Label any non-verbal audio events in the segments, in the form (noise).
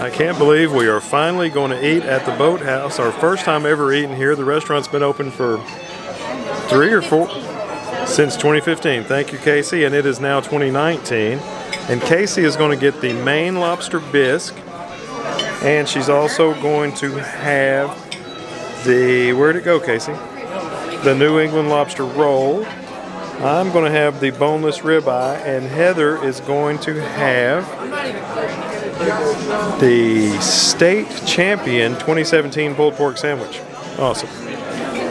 I can't believe we are finally going to eat at the Boathouse. Our first time ever eating here. The restaurant's been open for three or four since 2015. Thank you, Casey. And it is now 2019. And Casey is going to get the Maine lobster bisque. And she's also going to have the, where'd it go, Casey? The New England lobster roll. I'm going to have the boneless ribeye, and Heather is going to have the state champion 2017 pulled pork sandwich. Awesome.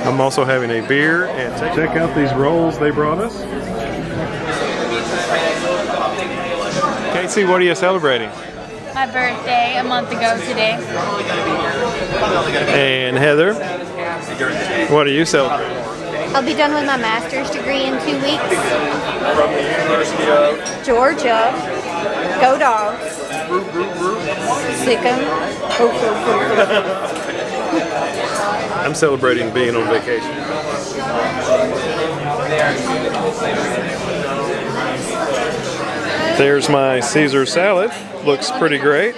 I'm also having a beer, and check out these rolls they brought us. Casey, what are you celebrating? My birthday a month ago today. And Heather, what are you celebrating? I'll be done with my master's degree in two weeks. From the University of Georgia. Go dogs. Sick 'em. I'm celebrating being on vacation. There's my Caesar salad. Looks pretty great.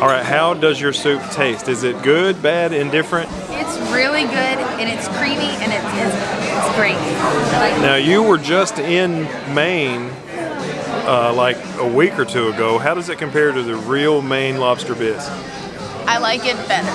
All right, how does your soup taste? Is it good, bad, indifferent? It's really good and it's creamy and it's, it's, it's great. Like, Now, you were just in Maine uh, like a week or two ago. How does it compare to the real Maine lobster bisque? I like it better.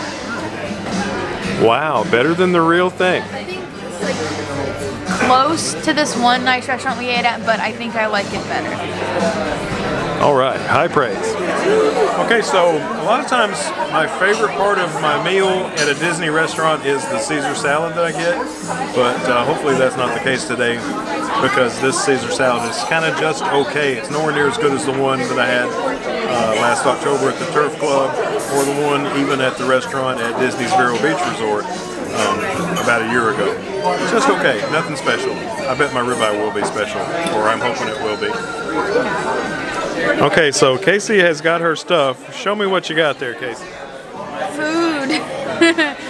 Wow, better than the real thing. I think it's like close to this one nice restaurant we ate at, but I think I like it better. All right, high praise. Okay, so a lot of times my favorite part of my meal at a Disney restaurant is the Caesar salad that I get, but uh, hopefully that's not the case today because this Caesar salad is kind of just okay. It's nowhere near as good as the one that I had uh, last October at the Turf Club or the one even at the restaurant at Disney's Vero Beach Resort um, about a year ago. Just okay, nothing special. I bet my ribeye will be special, or I'm hoping it will be. Okay, so Casey has got her stuff. Show me what you got there, Casey. Food. (laughs)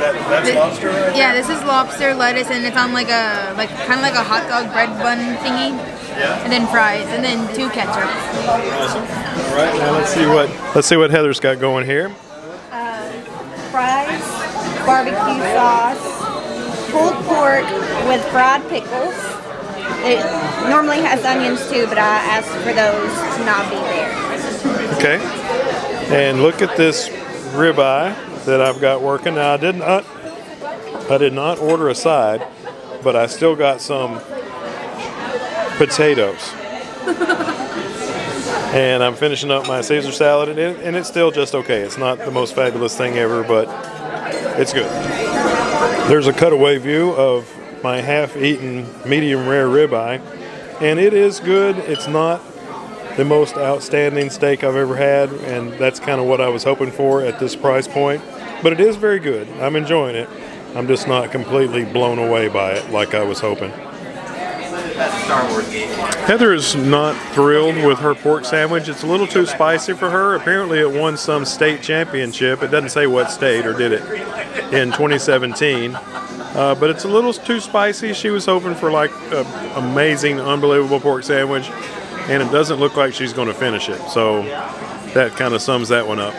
That's lobster right yeah, this is lobster lettuce and it's on like a like kind of like a hot dog bread bun thingy. Yeah. And then fries and then two ketchup. Awesome. All right, now let's see what let's see what Heather's got going here. Uh, fries, barbecue sauce, pulled pork with fried pickles. It normally has onions too, but I asked for those to not be there. Okay. And look at this ribeye that I've got working. Now I did not I did not order a side, but I still got some potatoes. (laughs) and I'm finishing up my Caesar salad, and, it, and it's still just okay. It's not the most fabulous thing ever, but it's good. There's a cutaway view of my half-eaten medium rare ribeye, and it is good. It's not the most outstanding steak I've ever had, and that's kind of what I was hoping for at this price point. But it is very good. I'm enjoying it. I'm just not completely blown away by it like I was hoping. Heather is not thrilled with her pork sandwich. It's a little too spicy for her. Apparently, it won some state championship. It doesn't say what state or did it in 2017. Uh, but it's a little too spicy. She was hoping for like an amazing, unbelievable pork sandwich, and it doesn't look like she's going to finish it. So that kind of sums that one up.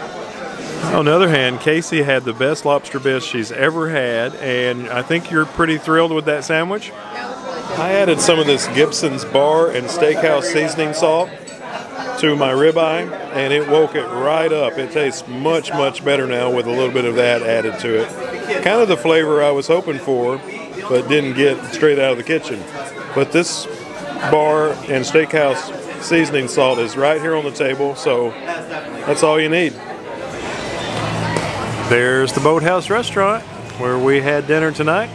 On the other hand, Casey had the best lobster bisque she's ever had, and I think you're pretty thrilled with that sandwich. I added some of this Gibson's Bar and Steakhouse seasoning salt to my ribeye, and it woke it right up. It tastes much, much better now with a little bit of that added to it. Kind of the flavor I was hoping for, but didn't get straight out of the kitchen. But this bar and steakhouse seasoning salt is right here on the table, so that's all you need. There's the Boathouse Restaurant where we had dinner tonight.